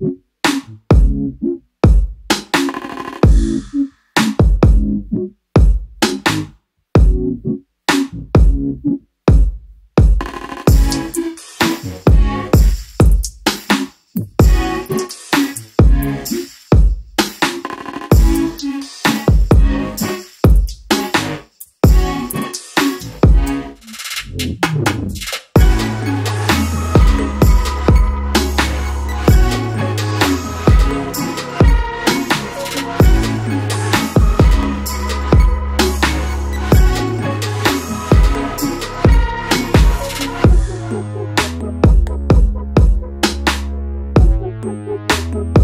Mm-hmm.